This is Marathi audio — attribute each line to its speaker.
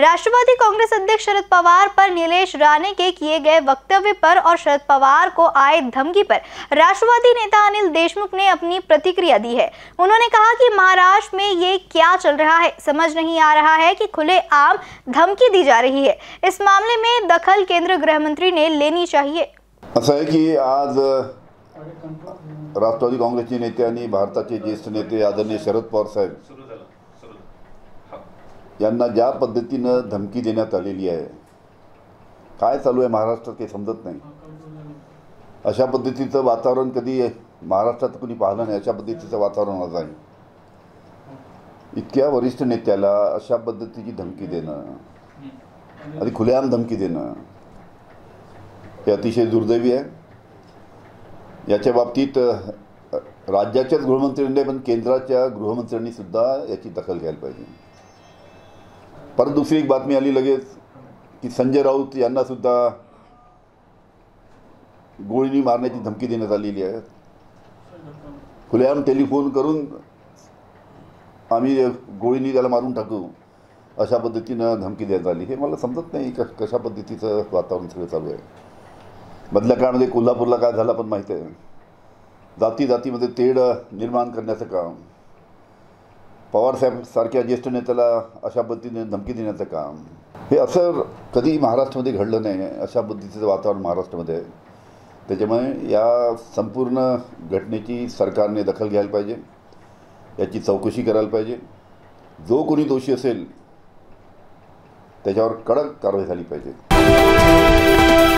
Speaker 1: राष्ट्रवादी कांग्रेस अध्यक्ष शरद पवार पर नीलेश राणे के किए गए वक्तव्य पर और शरद पवार को आए धमकी पर राष्ट्रवादी नेता अनिल देशमुख ने अपनी प्रतिक्रिया दी है। उन्होंने कहा कि महाराष्ट्र में ये क्या चल रहा है, समझ नहीं आ रहा है कि खुले आम धमकी दी जा रही है। इस मामले में दखल केंद्र गृह मंत्री ने लेनी चाहिए।
Speaker 2: असं आहे की आज राष्ट्रवादी कांग्रेस काँग्रेसचे नेते आणि भारताचे ज्येष्ठ नेते आदरणीय शरद पवार साहेब यांना ज्या पद्धतीनं धमकी देण्यात आलेली आहे काय चालू आहे महाराष्ट्रात काही समजत नाही. अशा पद्धतीचं वातावरण कधी महाराष्ट्रात कुणी पाहिलं नाही अशा पद्धतीचं वातावरण आज आहे. इतक्या वरिष्ठ नेत्याला अशा पद्धतीची धमकी देणं आणि खुलेआम धमकी देणं हे अतिशय दुर्दैवी आहे. याच्या बाबतीत राज्याच्याच गृहमंत्र्यांनी पण केंद्राच्या गृहमंत्र्यांनी सुद्धा याची दखल घ्यायला पाहिजे. परत दुसरी एक बातमी आली लगेच की संजय राऊत यांना सुद्धा गोळीनी मारण्याची धमकी देण्यात आलेली आहे. खुलेआम टेलिफोन करून आम्ही गोळीनी त्याला मारून टाकू अशा पद्धतीनं धमकी देण्यात आली. हे मला समजत नाही क कशा पद्धतीचं वातावरण सगळं चालू आहे. मधल्या काळामध्ये कोल्हापूरला काय झालं पण माहीत आहे. जाती जातीमध्ये तेढ निर्माण करण्याचं काम. पवारसाहेब सारख्या ज्येष्ठ नेत्याला अशा पद्धतीने धमकी देण्याचं काम. हे असं कधी महाराष्ट्रामध्ये घडलं नाही. अशा पद्धतीचं वातावरण महाराष्ट्रामध्ये आहे. त्याच्यामुळे या संपूर्ण घटनेची सरकारने दखल घ्यायला पाहिजे. याची चौकशी करायला पाहिजे. जो कोणी दोषी असेल त्याच्यावर कडक कारवाई झाली पाहिजे.